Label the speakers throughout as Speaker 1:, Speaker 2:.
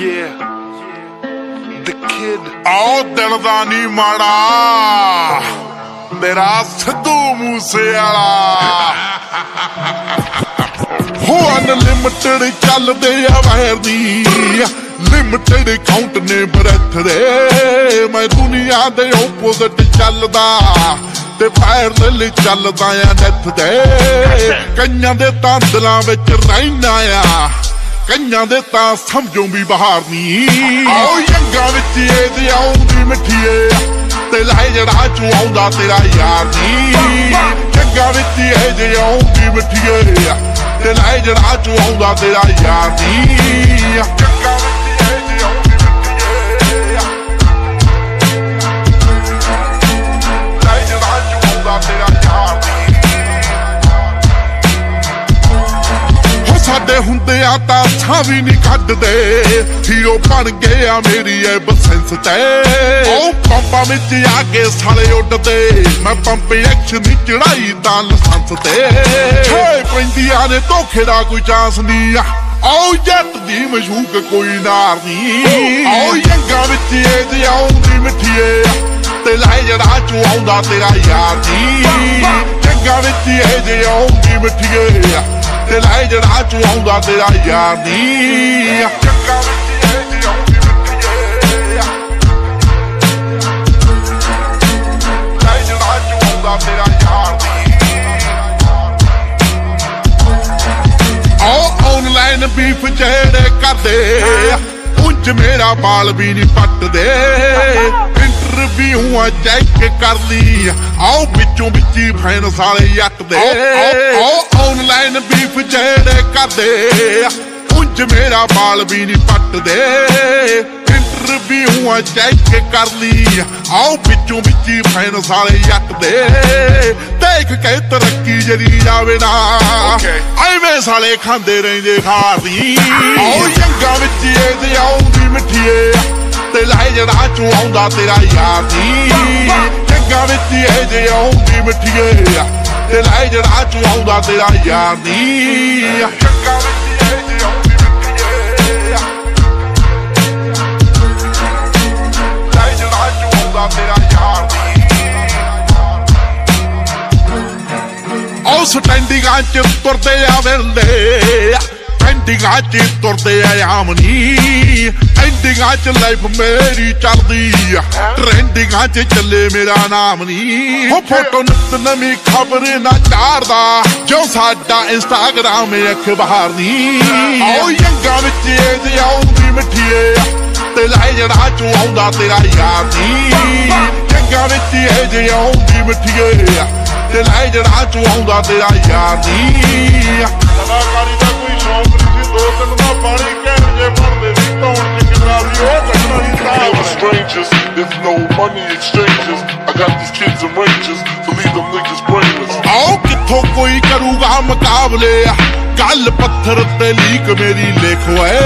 Speaker 1: Yeah, the kid.
Speaker 2: ਆਓ ਦਿਲ ਦਾ ਨਹੀਂ ਮਾੜਾ। ਤੇਰਾ ਸਿੱਧੂ ਮੂਸੇ ਵਾਲਾ ਹੋ ਅਨਲਿਮਟਡ ਚੱਲਦੇ ਆ ਵਾਇਰ ਦੀ। ਲਿਮਟਡ ਕਾਊਂਟ ਨੇ ਬਰਥ ਦੇ। ਮੈਂ ਦੁਨੀਆ ਦੇ ਓਪੋਜਿਟ ਚੱਲਦਾ। ਤੇ ਫਾਇਰ ਦੇ ਲਈ ਚੱਲਦਾ ਆ ਡੈਥ ਦੇ। ਕਈਆਂ ਦੇ ਤਾਂ ਦਿਲਾਂ ਵਿੱਚ ਰਹਿਣਾ ਆ। ਕਈਆਂ ਦੇ ਤਾਂ ਸਮਝੋਂ ਵੀ ਬਹਾਰ ਨਹੀਂ ਆਓ ਯੰਗਾ ਵਿੱਚ ਇਹਦੇ ਆਉਂਦੀ ਮਿੱਠੀਏ, ਤੇ ਲੈ ਜਿਹੜਾ ਚੂ ਆਉਂਦਾ ਤੇਰਾ ਯਾਰ ਨਹੀਂ ਯੰਗਾ ਵਿੱਚ ਇਹਦੇ ਆਉਂਦੀ ਮਿੱਠੀਏ, ਤੇ ਲੈ ਜਿਹੜਾ ਚੂ ਆਉਂਦਾ ਤੇਰਾ ਯਾਰ ਨਹੀਂ ਯੰਗਾ ਆ ਤਾਂ ਸਾਹ ਵੀ ਨਹੀਂ ਕੱਢਦੇ ਹੀਰੋ ਬਣ ਗਏ ਮੇਰੀ ਐ ਬਸੈਂਸ ਤੇ। ਉਹ ਪੰਪਾਂ ਵਿੱਚ ਆ ਕੇ ਸਾਲੇ ਉੱਡਦੇ। ਮੈਂ ਪੰਪ ਐਕਸ਼ਨ ਦੀ ਚੜਾਈ ਤਾਂ ਲਸੰਸ ਤੇ। ਛੇ ਪੈਂਦੀਆਂ ਨੇ ਧੋਖੇ ਦਾ ਕੋਈ ਚਾਂਸ ਨਹੀਂ ਆ। ਆਓ ਜੱਟ ਦੀ ਮਸ਼ੂਕ ਕੋਈ ਨਾਰ ਨਹੀਂ ਆਓ ਯੰਗਾ ਵਿੱਚ ਇਹ ਆਉਂਦੀ ਮਿੱਠੀਏ ਤੇ ਲੈ ਜਿਹੜਾ ਚੂ ਆਉਂਦਾ ਤੇਰਾ ਯਾਰ ਜੀ। ਜੰਗਾ ਵਿੱਚ ਇਹ ਆਉਂਦੀ ਮਿੱਠੀਏ ਤੇ ਲੈ ਜਿਹੜਾ ਚੂ ਆਉਂਦਾ ਤੇਰਾ ਯਾਰ ਨਹੀਂ ਜੰਗਾ ਵਿੱਚ ਇਹ ਆਉਂਦੀ ਮਿੱਠੀਏ ਲੈ ਜਿਹੜਾ ਚੂ ਆਉਂਦਾ ਤੇਰਾ ਯਾਰ ਨਹੀਂ ਆਨਲਾਈਨ ਬੀਫ ਜਿਹੜੇ ਕਰਦੇ ਉਂਝ ਮੇਰਾ ਬਾਲ ਵੀ ਨਹੀਂ ਪੱਟਦੇ। ਇੰਟਰਵਿਊਆਂ ਚੈੱਕ ਕਰ ਲਈ। ਆਓ ਵਿੱਚੋਂ ਵਿੱਚੀ ਫੈਨ ਸਾਲੇ ਜੱਟ ਦੇ ਆਓ ਆਨਲਾਈਨ ਬੀਫ ਜਿਹੜੇ ਕਰਦੇ। ਉਂਝ ਮੇਰਾ ਬਾਲ ਵੀ ਨਹੀਂ ਪੱਟਦੇ। ਇੰਟਰਵਿਊਆਂ ਚੈੱਕ ਕਰ ਲਈ। ਆਓ ਵਿੱਚੋਂ ਵਿੱਚੀ ਫੈਨ ਸਾਲੇ ਜੱਟ ਦੇ ਦੇਖ ਕੇ ਤਰੱਕੀ ਜਰੀ ਜਾਵੇ ਨਾ। ਐਵੇਂ ਸਾਲੇ ਖਾਂਦੇ ਰਹਿੰਦੇ ਖਾਦੀ ਆਓ ਯੰਗਾ ਵਿੱਚ ਇਹਦੇ ਆਉਂਦੀ ਮਿੱਠੀਏ। ਤੇ ਲੈ ਜਣਾ ਚੂ ਆਉਂਦਾ ਤੇਰਾ ਯਾਰ ਦੀ ਜੰਗਾ ਵਿੱਚ ਇਹਦੇ ਆਉਂਦੀ ਮਿੱਠੀਏ ਤੇ ਲੈ ਜਿਹੜਾ ਚੂ ਆਉਂਦਾ ਤੇਰਾ ਯਾਰ ਦੀ ਜੰਗਾ ਵਿੱਚ ਇਹਦੇ ਆਉਂਦੀ ਮਿੱਠੀਏ ਲੈ ਜਿਹੜਾ ਚੂ ਆਉਂਦਾ ਤੇਰਾ ਯਾਰ ਦੀ ਉਹ ਸਟੈਂਡਿੰਗਾਂ ਚ ਤੁਰਦੇ ਆ ਵੇਲੇ ਪੈਂਡਿੰਗਾਂ ਚ ਤੁਰਦੇ ਆ ਆਮਨੀ ਐਂਡਿੰਗਾਂ ਚ ਲਾਈਫ ਮੇਰੀ ਚੱਲਦੀ ਆ। ਟ੍ਰੈਂਡਿੰਗਾਂ ਚ ਚੱਲੇ ਮੇਰਾ ਨਾਮ ਨਹੀਂ ਉਹ ਫੋਟੋ ਨਿਤ ਨਵੀਂ ਖਬਰ ਨਾ ਚਾਰਦਾ, ਜੋ ਸਾਡਾ ਇੰਸਟਾਗ੍ਰਾਮ ਅਖਬਾਰ ਨਹੀਂ ਆਓ ਯੰਗਾ ਵਿੱਚ ਇਹ ਆਉਂਦੀ ਮਿੱਠੀਏ ਤੇ ਲੈ ਜਿਹੜਾ ਚੂ ਆਉਂਦਾ ਤੇਰਾ ਯਾਰ ਨਹੀਂ ਜੰਗਾ ਵਿੱਚ ਇਹ ਆਉਂਦੀ ਮਿੱਠੀਏ ਤੇ ਲੈ ਜਿਹੜਾ ਚੋਂ ਆਉਂਦਾ ਤੇਰਾ ਯਾਰ ਨਹੀਂ ਦਾ ਦੋ ਤਿੰਨ ਦਾ ਪਾਣੀ ਕਹਿਣ ਜੇ ਭਰਦੇ ਸੀ ਧੌਣ ਚ ਕਿੰਨਾ ਸੀ ਉਹ
Speaker 3: Deal with
Speaker 2: ਸਾਹ
Speaker 3: strangers, there's no money exchanges. I got these kids in ranges to leave them niggas brainless.
Speaker 2: ਆਓ ਕਿੱਥੋਂ ਕੋਈ ਕਰੂਗਾ ਮੁਕਾਬਲੇ? ਗੱਲ ਪੱਥਰ ਤੇ ਲੀਕ ਮੇਰੀ ਲਿਖ ਓਏ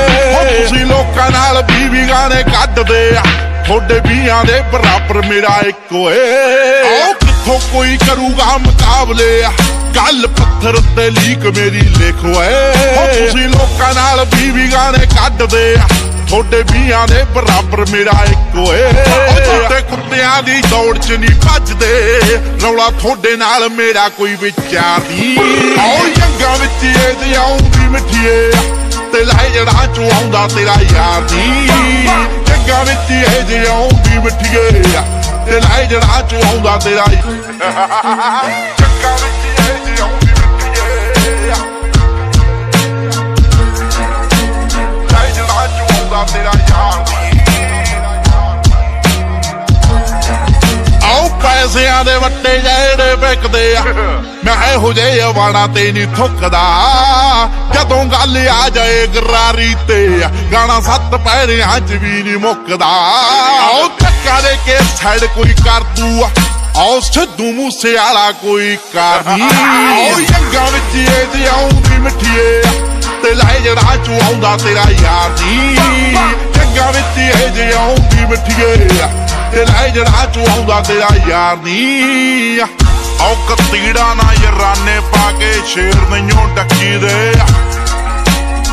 Speaker 2: ਤੁਸੀਂ ਲੋਕਾਂ ਨਾਲ ਵੀ ਵੀ ਗਾਣੇ ਕੱਢਦੇ ਆ। ਤੁਹਾਡੇ ਵੀਆਂ ਦੇ ਬਰਾਬਰ ਮੇਰਾ ਇੱਕ ਓਏ। ਕੋਈ ਕਰੂਗਾ ਮੁਕਾਬਲੇ। ਗੱਲ ਪੱਥਰ ਤੇ ਲੀਕ ਮੇਰੀ ਲਿਖ ਓਏ। ਤੁਸੀਂ ਲੋਕਾਂ ਨਾਲ ਵੀ ਵੀ ਗਾਣੇ ਕੱਢਦੇ ਆ। ਤੁਹਾਡੇ ਵੀਆਂ ਦੇ ਬਰਾਬਰ ਮੇਰਾ ਇੱਕ ਓਏ। ਤੇ ਕੁੱਤਿਆਂ ਦੀ ਦੌੜ ਚ ਨਹੀਂ ਭੱਜਦੇ। ਰੌਲਾ ਤੁਹਾਡੇ ਨਾਲ ਮੇਰਾ ਕੋਈ ਵਿਚਾਰ ਨਹੀਂ। ਆਓ ਯੰਗਾ ਵਿੱਚ ਇਹ ਆਉਂਦੀ ਮਿੱਠੀਏ। ਤੇ ਲੈ ਜਿਹੜਾ ਚੂ ਆਉਂਦਾ ਤੇਰਾ ਯਾਰ ਨਹੀਂ। ਜੰਗਾ ਵਿੱਚ ਇਹ ਆਉਂਦੀ ਮਿੱਠੀਏ। ਤੇ ਲੈ ਜਿਹੜਾ ਚੂ ਆਉਂਦਾ ਦੇ ਵੱਟੇ ਜਿਹੜੇ ਵਿਕਦੇ ਆ। ਮੈਂ ਇਹੋ ਜਿਹੇ ਵਾਣਾ ਤੇ ਨਹੀਂ ਥੁੱਕਦਾ। ਜਦੋਂ ਗੱਲ ਆ ਜਾਏ ਗਰਾਰੀ ਤੇ ਗਾਣਾ ਸੱਤ ਪੈਰਿਆਂ 'ਚ ਵੀ ਨਹੀਂ ਮੁੱਕਦਾ। ਆਓ ਧੱਕਾ ਦੇ ਕੇ ਸਾਈਡ ਕੋਈ ਕਰ ਦੂ ਆਓ ਸਿੱਧੂ ਮੂਸੇ ਵਾਲਾ ਕੋਈ ਕਰ ਨਹੀਂ ਯੰਗਾ ਵਿੱਚ ਇਹ ਆਉਂਦੀ ਮਿੱਠੀਏ ਤੇ ਲੈ ਜਿਹੜਾ ਚੂ ਆਉਂਦਾ ਤੇਰਾ ਯਾਰ ਦੀ ਜੰਗਾ ਵਿੱਚ ਇਹ ਆਉਂਦੀ ਮਿੱਠੀਏ ਤੇ ਜਿਹੜਾ ਚੂ ਤੇਰਾ ਯਾਰ ਨਹੀਂ ਔ ਕਤੀੜਾ ਨਾ ਯਰਾਨੇ ਪਾ ਕੇ ਸ਼ੇਰ ਨਹੀਂਓ ਡੱਕੀ ਦੇ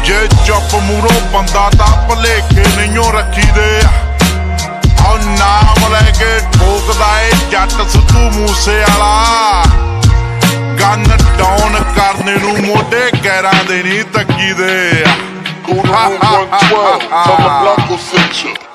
Speaker 2: ਜੇ ਚੁੱਪ ਮੂਰੋਂ ਬੰਦਾ ਤਾਂ ਭਲੇਖੇ ਨਹੀਂਓ ਰੱਖੀਦੇ ਔ ਨਾਮ ਲੈ ਕੇ ਠੋਕਦਾ ਏ ਜੱਟ ਸਿੱਧੂ ਮੂਸੇ ਵਾਲਾ ਗੰਨ ਡਾਊਨ ਕਰਨੇ ਨੂੰ ਮੋਢੇ ਗੈਰਾਂ ਦੇ ਨਹੀਂ ਤੱਕੀ ਦੇ
Speaker 3: Go 112, tell the Blanco sent.